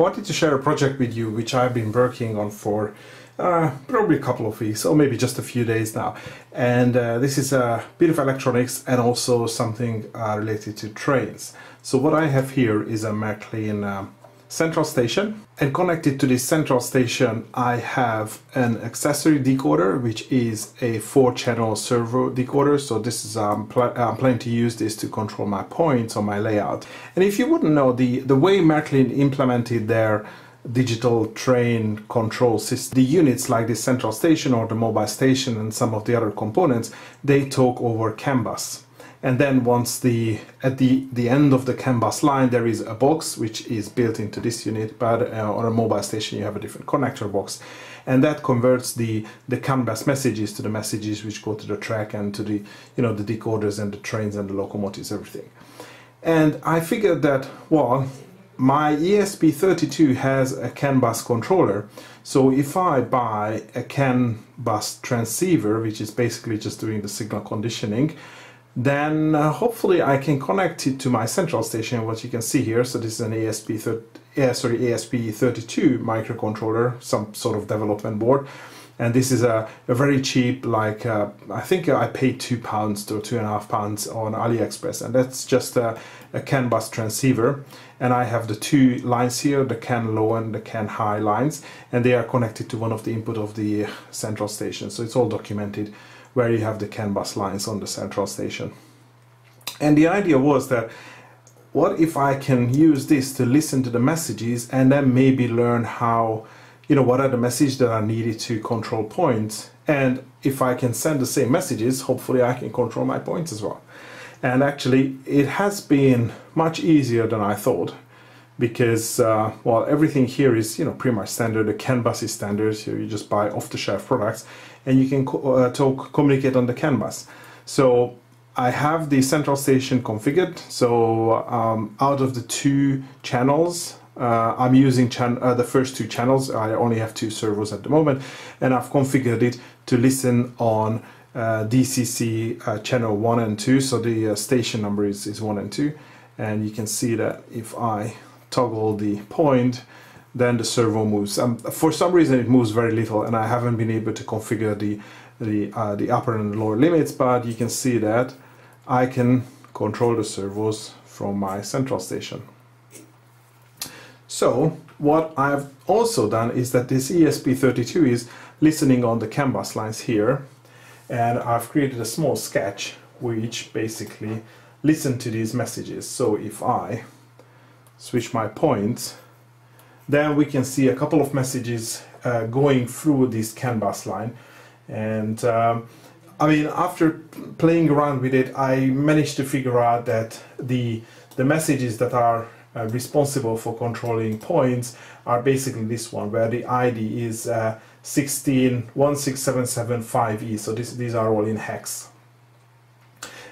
I wanted to share a project with you which I've been working on for uh, probably a couple of weeks or maybe just a few days now. And uh, this is a bit of electronics and also something uh, related to trains. So what I have here is a Marklin um, central station and connected to this central station I have an accessory decoder which is a four channel servo decoder so this is um, pl I'm planning to use this to control my points on my layout and if you wouldn't know the the way Marklin implemented their digital train control system. The units like the central station or the mobile station and some of the other components, they talk over CAN bus and then once the at the the end of the CAN bus line there is a box which is built into this unit but uh, on a mobile station you have a different connector box. And that converts the the CAN bus messages to the messages which go to the track and to the you know the decoders and the trains and the locomotives everything. And I figured that well my ESP32 has a CAN bus controller. So if I buy a CAN bus transceiver which is basically just doing the signal conditioning then uh, hopefully I can connect it to my central station what you can see here. So this is an ESP 30, uh, sorry ESP32 microcontroller some sort of development board. And this is a, a very cheap like uh, I think I paid two pounds to two and a half pounds on AliExpress. And that's just a, a CAN bus transceiver. And I have the two lines here the CAN low and the CAN high lines. And they are connected to one of the input of the central station. So it's all documented where you have the CAN bus lines on the central station. And the idea was that what if I can use this to listen to the messages and then maybe learn how, you know, what are the messages that are needed to control points. And if I can send the same messages, hopefully I can control my points as well. And actually, it has been much easier than I thought because uh, well everything here is you know pretty much standard the CAN bus is standard so you just buy off-the-shelf products and you can co uh, talk communicate on the CAN bus so I have the central station configured. So um, out of the two channels uh, I'm using uh, the first two channels. I only have two servos at the moment and I've configured it to listen on uh, DCC uh, channel 1 and 2 so the station number is, is 1 and 2 and you can see that if I toggle the point, then the servo moves. Um, for some reason it moves very little and I haven't been able to configure the, the, uh, the upper and lower limits, but you can see that I can control the servos from my central station. So what I've also done is that this ESP32 is listening on the CAN bus lines here and I've created a small sketch which basically listen to these messages. So if I switch my points, then we can see a couple of messages uh, going through this CAN bus line. And um, I mean, after playing around with it, I managed to figure out that the, the messages that are uh, responsible for controlling points are basically this one, where the ID is uh, 1616775E. So this, these are all in hex.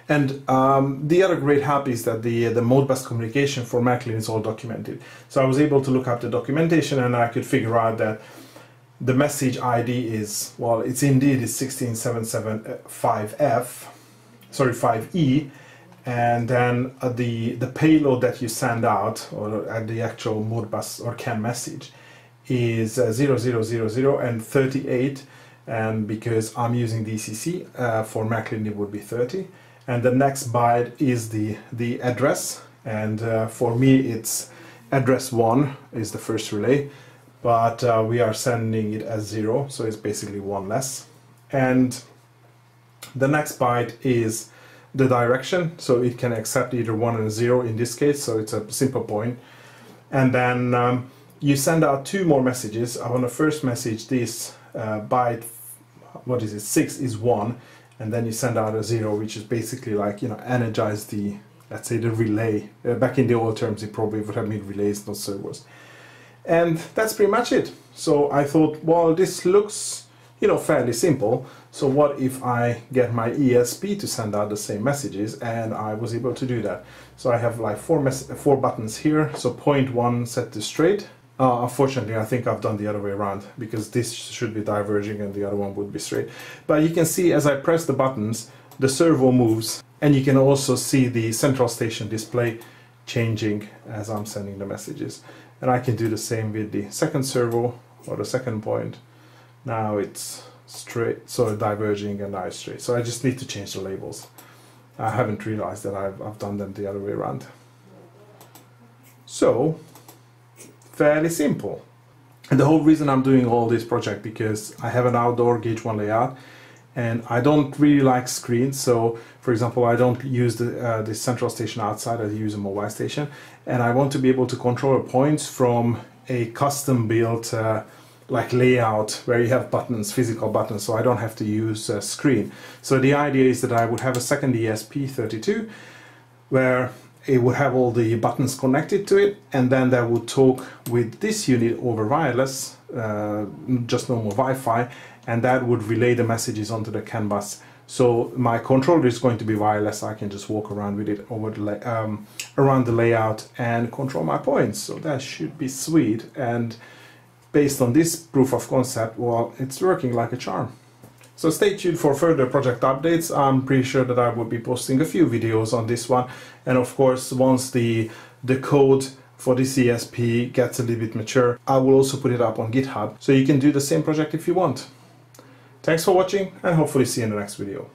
And um, the other great help is that the the Modbus communication for Marklin is all documented. So I was able to look up the documentation and I could figure out that the message ID is, well, it's indeed is 16775F, sorry, 5E, and then uh, the, the payload that you send out, or uh, the actual Modbus or CAN message, is uh, 0000 and 38, and because I'm using DCC, uh, for Marklin it would be 30 and the next byte is the the address. And uh, for me it's address 1 is the first relay but uh, we are sending it as 0 so it's basically one less. And the next byte is the direction so it can accept either 1 and 0 in this case so it's a simple point. And then um, you send out two more messages. On the first message this uh, byte what is it 6 is 1 and then you send out a zero which is basically like you know energize the let's say the relay. Uh, back in the old terms it probably would have been relays not servos. and that's pretty much it. So I thought well this looks you know fairly simple. So what if I get my ESP to send out the same messages? And I was able to do that. So I have like four four buttons here. So point one set to straight uh, unfortunately, I think I've done the other way around because this should be diverging and the other one would be straight. But you can see as I press the buttons, the servo moves and you can also see the central station display changing as I'm sending the messages. And I can do the same with the second servo or the second point. Now it's straight, so diverging and now it's straight. So I just need to change the labels. I haven't realized that I've, I've done them the other way around. So, fairly simple. And the whole reason I'm doing all this project because I have an outdoor gauge one layout and I don't really like screens. So, for example, I don't use the, uh, the central station outside. I use a mobile station, and I want to be able to control points from a custom built uh, like layout where you have buttons, physical buttons. So I don't have to use a screen. So the idea is that I would have a second ESP32 where it would have all the buttons connected to it and then that would talk with this unit over wireless uh, just normal Wi-Fi and that would relay the messages onto the CAN bus so my controller is going to be wireless. I can just walk around with it over the um, around the layout and control my points. So that should be sweet. And based on this proof of concept well it's working like a charm so stay tuned for further project updates. I'm pretty sure that I will be posting a few videos on this one. And of course, once the, the code for this ESP gets a little bit mature, I will also put it up on GitHub. So you can do the same project if you want. Thanks for watching and hopefully see you in the next video.